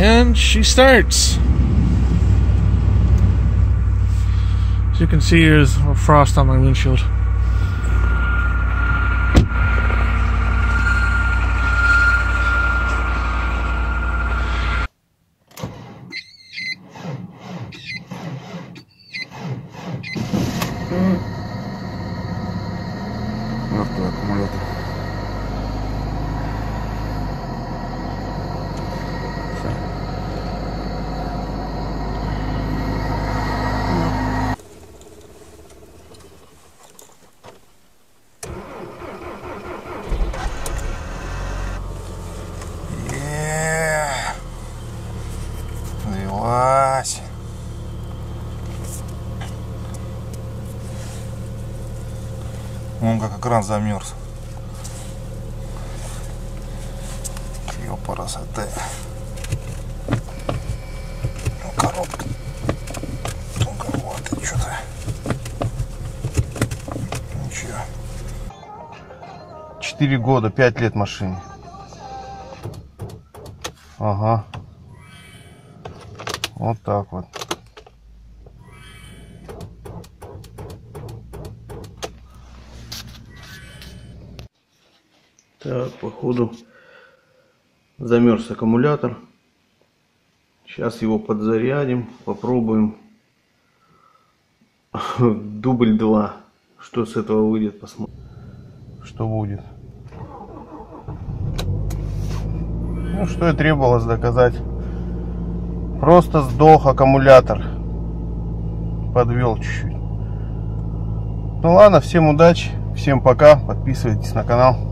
And she starts. As you can see, there's frost on my windshield. Mm. Экран замерз. Ёпарасоте. Коробка. Туговато что-то. Ничего. Четыре года, пять лет машине. Ага. Вот так вот. Так, походу замерз аккумулятор. Сейчас его подзарядим, попробуем. Дубль 2. Что с этого выйдет, посмотрим. Что будет? Ну, что и требовалось доказать. Просто сдох аккумулятор. Подвел чуть-чуть. Ну ладно, всем удачи, всем пока. Подписывайтесь на канал.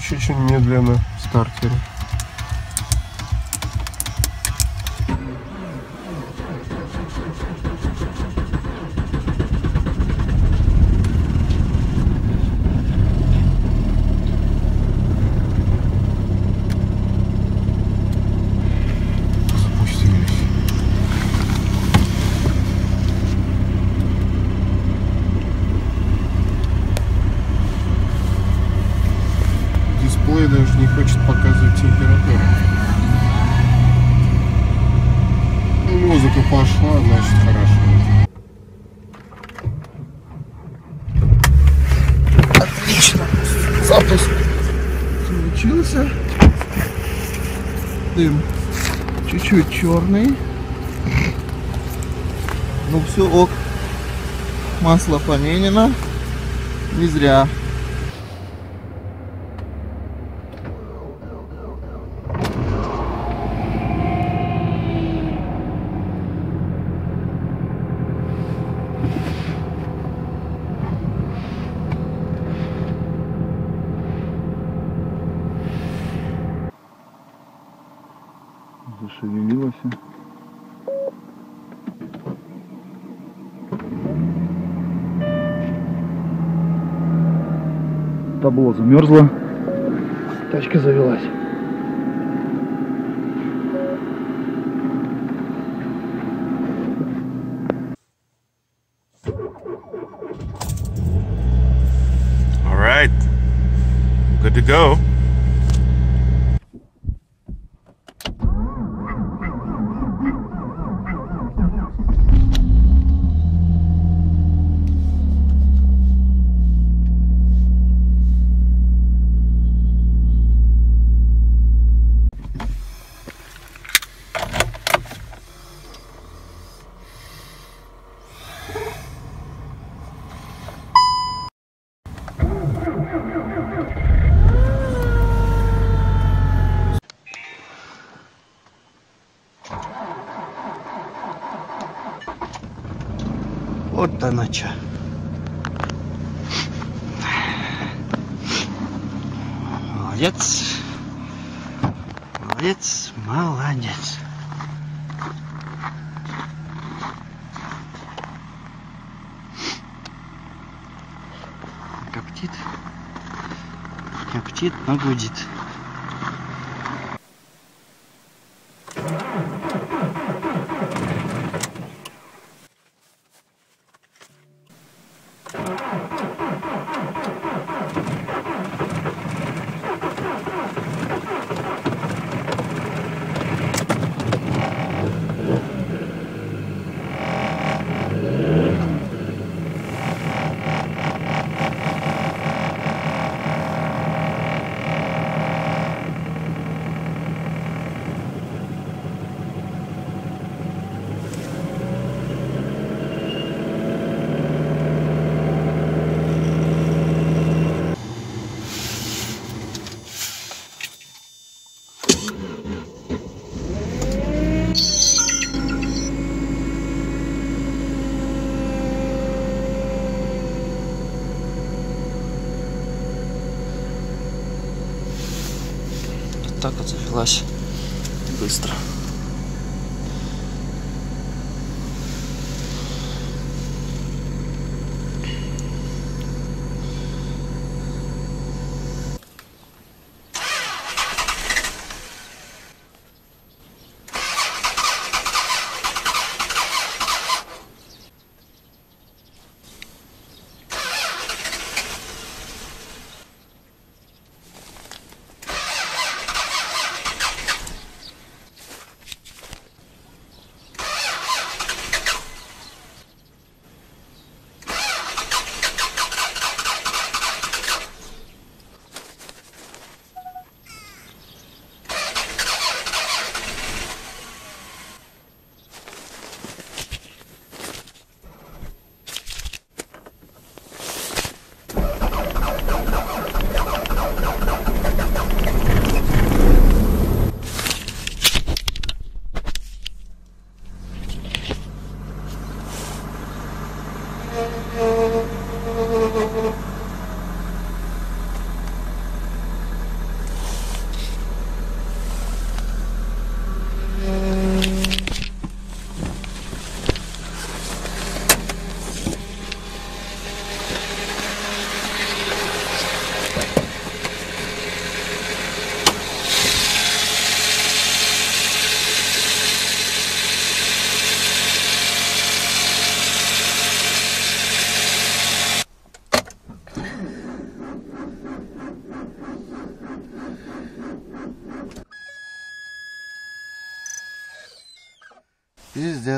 Ключ очень медленно в стартере. Дисплей даже не хочет показывать температуру. Ну, музыка пошла, значит хорошо. Отлично. Запуск получился. Дым чуть-чуть черный. Ну все ок. Масло поменено. Не зря. Зашевелилось. Табло замерзло. Тачка завелась. All right. Good to go. Вот она чё. Молодец. Молодец, молодец. Коптит, но гудит. Так завелась быстро.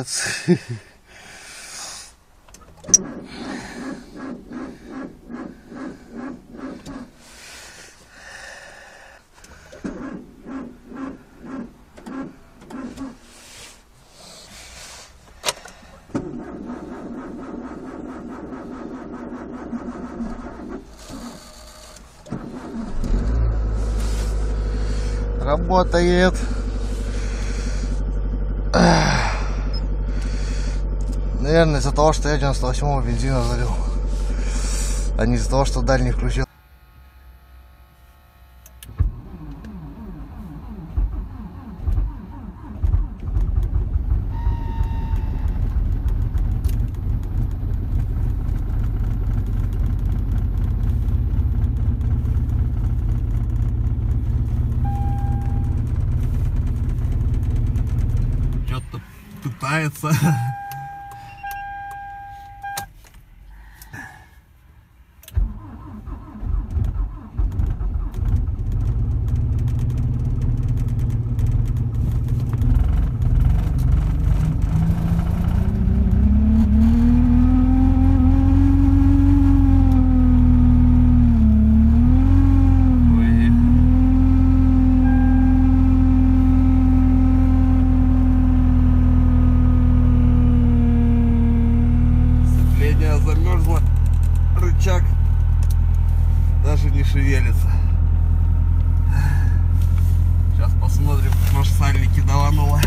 Пиздец. Работает. Наверное, из-за того, что я 98 бензина залил. А не из-за того, что дальний включил. Пытается. Сцепление замерзло. Рычаг даже не шевелится. Сейчас посмотрим, может сальники давануло.